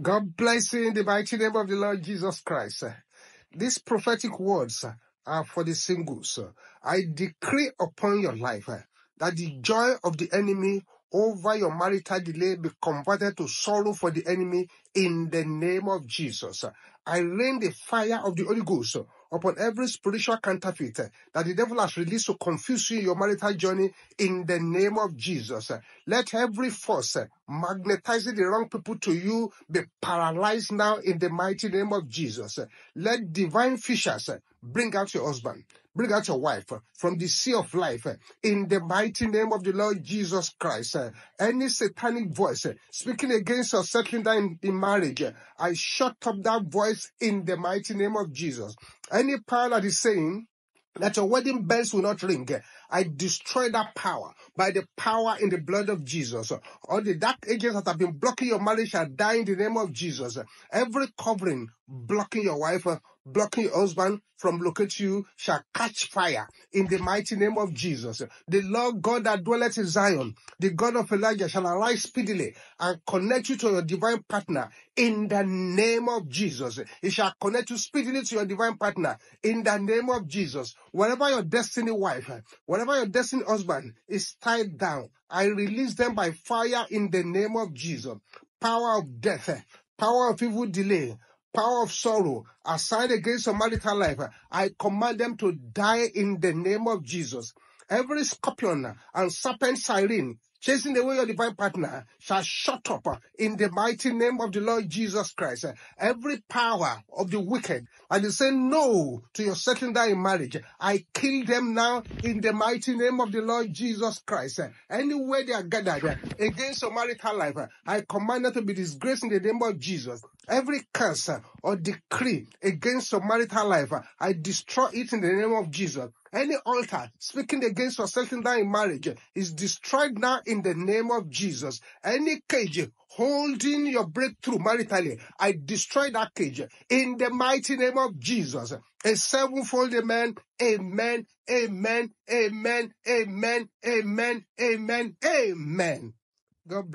God bless you in the mighty name of the Lord Jesus Christ. These prophetic words are for the singles. I decree upon your life that the joy of the enemy over your marital delay be converted to sorrow for the enemy in the name of Jesus. I rain the fire of the Holy Ghost upon every spiritual counterfeit eh, that the devil has released to confuse you in your marital journey in the name of Jesus. Let every force eh, magnetizing the wrong people to you be paralyzed now in the mighty name of Jesus. Let divine fishers eh, bring out your husband, bring out your wife uh, from the sea of life uh, in the mighty name of the Lord Jesus Christ. Uh, any satanic voice speaking against your settling down in marriage, I shut up that voice in the mighty name of Jesus. Any power that is saying that your wedding bells will not ring. I destroy that power by the power in the blood of Jesus. All the dark agents that have been blocking your marriage shall die in the name of Jesus. Every covering blocking your wife, blocking your husband from locating you shall catch fire in the mighty name of Jesus. The Lord God that dwelleth in Zion, the God of Elijah shall arise speedily and connect you to your divine partner in the name of Jesus. He shall connect you speedily to your divine partner in the name of Jesus. Wherever your destiny wife, wherever your destiny husband is tied down, I release them by fire in the name of Jesus. Power of death, power of evil delay, power of sorrow assigned against your marital life, I command them to die in the name of Jesus. Every scorpion and serpent siren chasing away your divine partner shall shut up in the mighty name of the Lord Jesus Christ. Every power of the wicked and they say no to your settling down in marriage, I kill them now in the mighty name of the Lord Jesus Christ. Anywhere they are gathered against your marital life, I command them to be disgraced in the name of Jesus. Every curse or decree against your marital life, I destroy it in the name of Jesus. Any altar speaking against your settling down in marriage is destroyed now in the name of Jesus. Any cage holding your breakthrough maritally, I destroy that cage in the mighty name of Jesus. A sevenfold amen, amen, amen, amen, amen, amen, amen, amen. God bless.